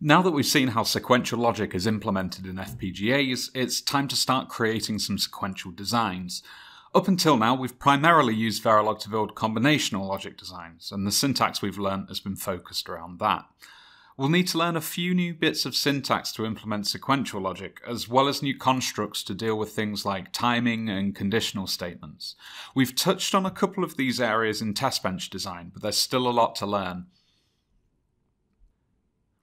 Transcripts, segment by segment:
Now that we've seen how sequential logic is implemented in FPGAs, it's time to start creating some sequential designs. Up until now, we've primarily used Verilog to build combinational logic designs, and the syntax we've learnt has been focused around that. We'll need to learn a few new bits of syntax to implement sequential logic, as well as new constructs to deal with things like timing and conditional statements. We've touched on a couple of these areas in testbench design, but there's still a lot to learn.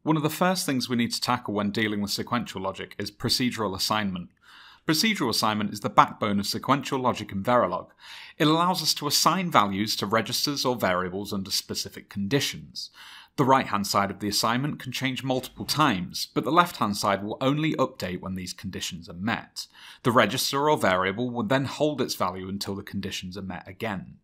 One of the first things we need to tackle when dealing with sequential logic is procedural assignment. Procedural assignment is the backbone of sequential logic in Verilog. It allows us to assign values to registers or variables under specific conditions. The right hand side of the assignment can change multiple times, but the left hand side will only update when these conditions are met. The register or variable will then hold its value until the conditions are met again.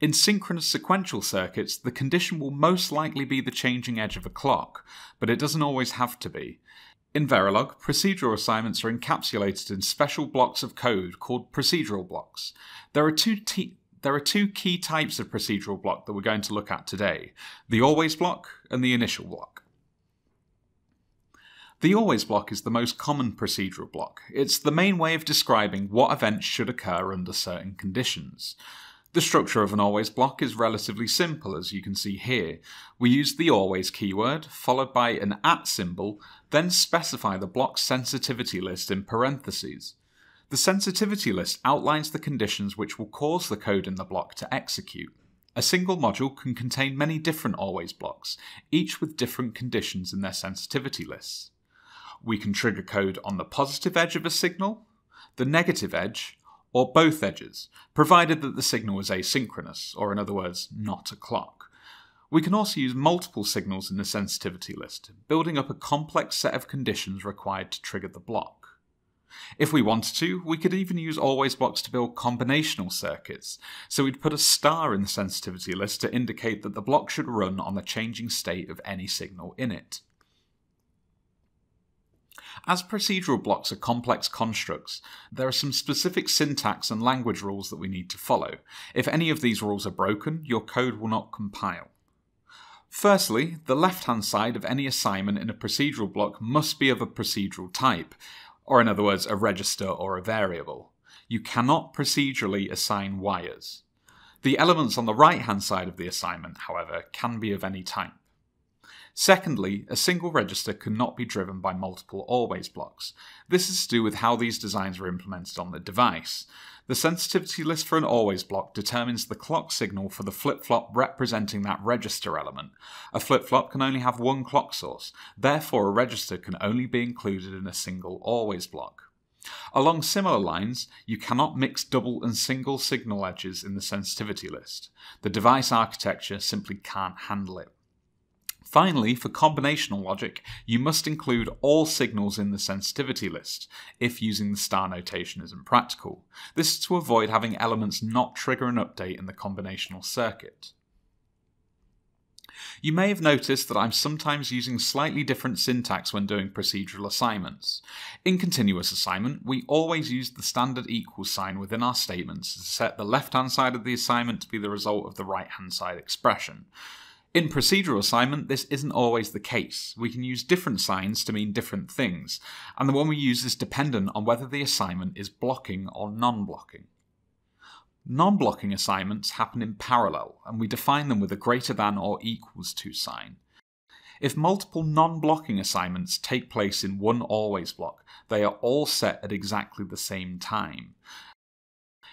In synchronous sequential circuits, the condition will most likely be the changing edge of a clock, but it doesn't always have to be. In Verilog, procedural assignments are encapsulated in special blocks of code called procedural blocks. There are two there are two key types of procedural block that we're going to look at today the always block and the initial block. The always block is the most common procedural block. It's the main way of describing what events should occur under certain conditions. The structure of an always block is relatively simple as you can see here. We use the always keyword, followed by an at symbol, then specify the block's sensitivity list in parentheses. The sensitivity list outlines the conditions which will cause the code in the block to execute. A single module can contain many different always blocks, each with different conditions in their sensitivity lists. We can trigger code on the positive edge of a signal, the negative edge, or both edges, provided that the signal is asynchronous, or in other words, not a clock. We can also use multiple signals in the sensitivity list, building up a complex set of conditions required to trigger the block. If we wanted to, we could even use always blocks to build combinational circuits, so we'd put a star in the sensitivity list to indicate that the block should run on the changing state of any signal in it. As procedural blocks are complex constructs, there are some specific syntax and language rules that we need to follow. If any of these rules are broken, your code will not compile. Firstly, the left-hand side of any assignment in a procedural block must be of a procedural type, or in other words, a register or a variable. You cannot procedurally assign wires. The elements on the right-hand side of the assignment, however, can be of any type. Secondly, a single register cannot be driven by multiple always blocks. This is to do with how these designs are implemented on the device. The sensitivity list for an always block determines the clock signal for the flip-flop representing that register element. A flip-flop can only have one clock source, therefore a register can only be included in a single always block. Along similar lines, you cannot mix double and single signal edges in the sensitivity list. The device architecture simply can't handle it. Finally, for combinational logic, you must include all signals in the sensitivity list, if using the star notation isn't practical. This is to avoid having elements not trigger an update in the combinational circuit. You may have noticed that I'm sometimes using slightly different syntax when doing procedural assignments. In continuous assignment, we always use the standard equals sign within our statements to set the left-hand side of the assignment to be the result of the right-hand side expression. In procedural assignment, this isn't always the case. We can use different signs to mean different things, and the one we use is dependent on whether the assignment is blocking or non-blocking. Non-blocking assignments happen in parallel, and we define them with a greater than or equals to sign. If multiple non-blocking assignments take place in one always block, they are all set at exactly the same time.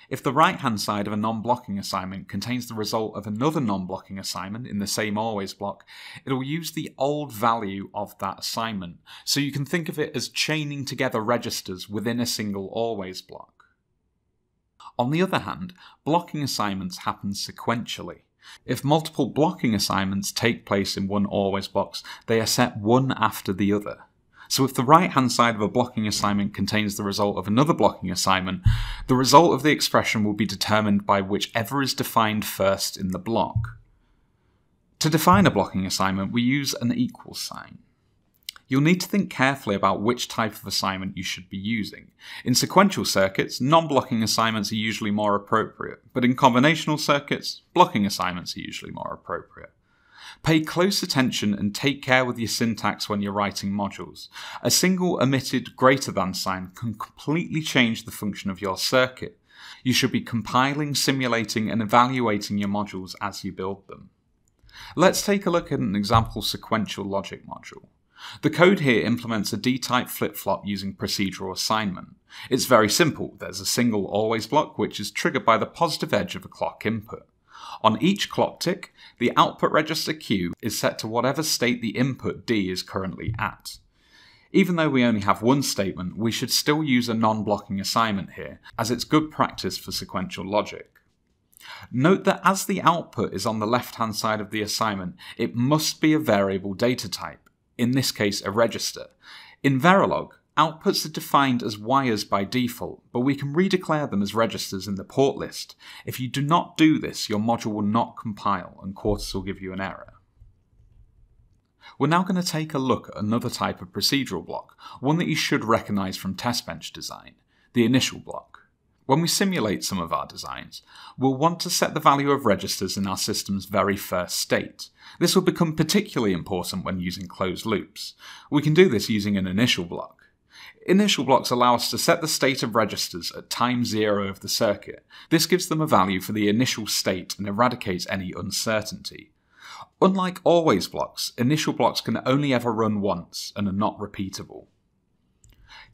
If the right-hand side of a non-blocking assignment contains the result of another non-blocking assignment in the same always block, it will use the old value of that assignment. So you can think of it as chaining together registers within a single always block. On the other hand, blocking assignments happen sequentially. If multiple blocking assignments take place in one always blocks, they are set one after the other. So if the right-hand side of a blocking assignment contains the result of another blocking assignment, the result of the expression will be determined by whichever is defined first in the block. To define a blocking assignment, we use an equals sign. You'll need to think carefully about which type of assignment you should be using. In sequential circuits, non-blocking assignments are usually more appropriate, but in combinational circuits, blocking assignments are usually more appropriate. Pay close attention and take care with your syntax when you're writing modules. A single omitted greater than sign can completely change the function of your circuit. You should be compiling, simulating, and evaluating your modules as you build them. Let's take a look at an example sequential logic module. The code here implements a D-type flip-flop using procedural assignment. It's very simple. There's a single always block which is triggered by the positive edge of a clock input. On each clock tick, the output register Q is set to whatever state the input D is currently at. Even though we only have one statement, we should still use a non-blocking assignment here, as it's good practice for sequential logic. Note that as the output is on the left-hand side of the assignment, it must be a variable data type, in this case a register. In Verilog, Outputs are defined as wires by default, but we can redeclare them as registers in the port list. If you do not do this, your module will not compile and Quartus will give you an error. We're now going to take a look at another type of procedural block, one that you should recognise from testbench design, the initial block. When we simulate some of our designs, we'll want to set the value of registers in our system's very first state. This will become particularly important when using closed loops. We can do this using an initial block. Initial blocks allow us to set the state of registers at time zero of the circuit. This gives them a value for the initial state and eradicates any uncertainty. Unlike always blocks, initial blocks can only ever run once and are not repeatable.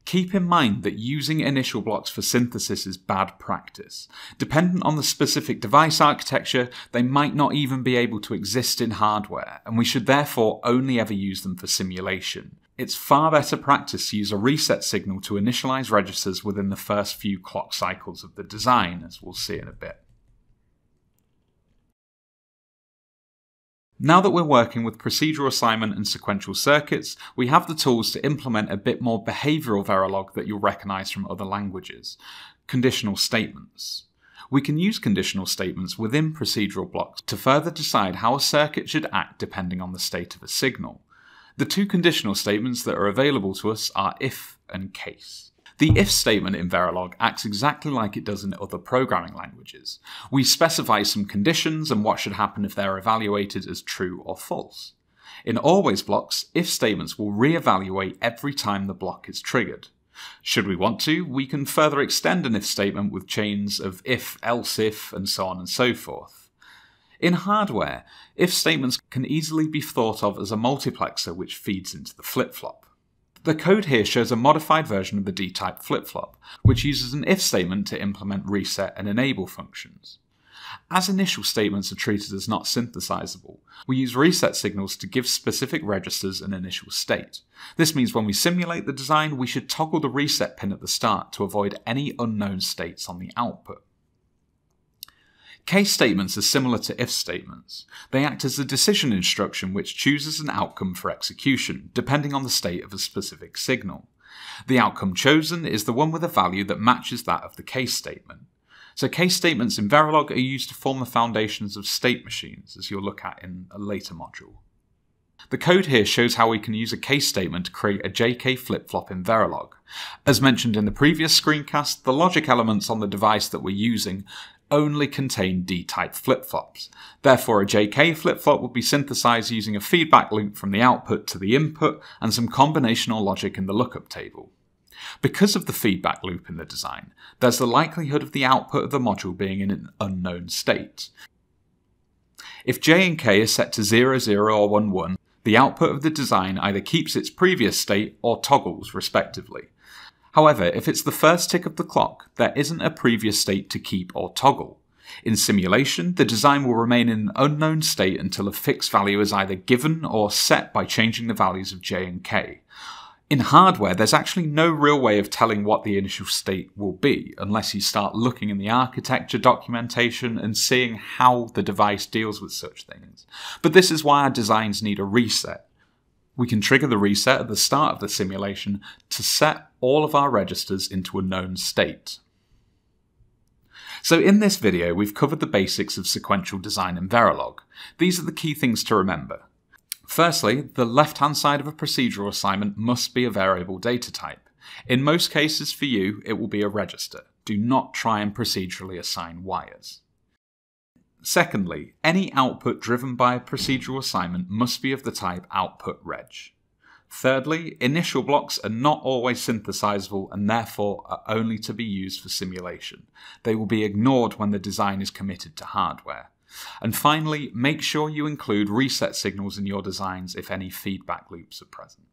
Keep in mind that using initial blocks for synthesis is bad practice. Dependent on the specific device architecture, they might not even be able to exist in hardware, and we should therefore only ever use them for simulation. It's far better practice to use a reset signal to initialize registers within the first few clock cycles of the design, as we'll see in a bit. Now that we're working with procedural assignment and sequential circuits, we have the tools to implement a bit more behavioral Verilog that you'll recognize from other languages conditional statements. We can use conditional statements within procedural blocks to further decide how a circuit should act depending on the state of a signal. The two conditional statements that are available to us are if and case. The if statement in Verilog acts exactly like it does in other programming languages. We specify some conditions and what should happen if they're evaluated as true or false. In always blocks, if statements will re-evaluate every time the block is triggered. Should we want to, we can further extend an if statement with chains of if, else if, and so on and so forth. In hardware, if statements can easily be thought of as a multiplexer which feeds into the flip-flop. The code here shows a modified version of the D-type flip-flop, which uses an if statement to implement reset and enable functions. As initial statements are treated as not synthesizable, we use reset signals to give specific registers an initial state. This means when we simulate the design, we should toggle the reset pin at the start to avoid any unknown states on the output. Case statements are similar to if statements. They act as a decision instruction which chooses an outcome for execution, depending on the state of a specific signal. The outcome chosen is the one with a value that matches that of the case statement. So case statements in Verilog are used to form the foundations of state machines, as you'll look at in a later module. The code here shows how we can use a case statement to create a JK flip-flop in Verilog. As mentioned in the previous screencast, the logic elements on the device that we're using only contain D-type flip-flops. Therefore, a JK flip-flop would be synthesized using a feedback loop from the output to the input and some combinational logic in the lookup table. Because of the feedback loop in the design, there's the likelihood of the output of the module being in an unknown state. If J and K is set to 00 or 11, the output of the design either keeps its previous state or toggles respectively. However, if it's the first tick of the clock, there isn't a previous state to keep or toggle. In simulation, the design will remain in an unknown state until a fixed value is either given or set by changing the values of j and k. In hardware, there's actually no real way of telling what the initial state will be unless you start looking in the architecture documentation and seeing how the device deals with such things. But this is why our designs need a reset. We can trigger the reset at the start of the simulation to set all of our registers into a known state. So in this video, we've covered the basics of sequential design in Verilog. These are the key things to remember. Firstly, the left-hand side of a procedural assignment must be a variable data type. In most cases for you, it will be a register. Do not try and procedurally assign wires. Secondly, any output driven by a procedural assignment must be of the type output reg. Thirdly, initial blocks are not always synthesizable and therefore are only to be used for simulation. They will be ignored when the design is committed to hardware. And finally, make sure you include reset signals in your designs if any feedback loops are present.